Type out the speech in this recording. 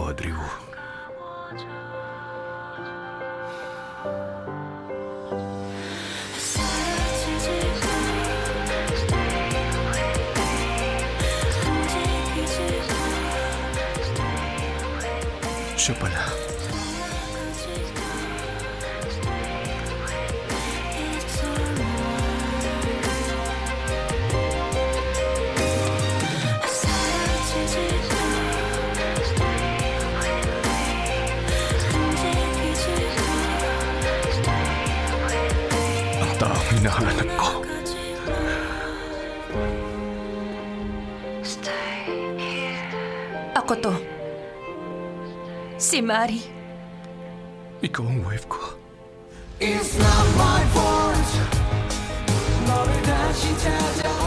Audrey Wu. Siya pala. Ang taong hinahanap ko. Ako to. Si Mari. Ikaw ang wife ko. It's not my fault. Lord, that she tells you.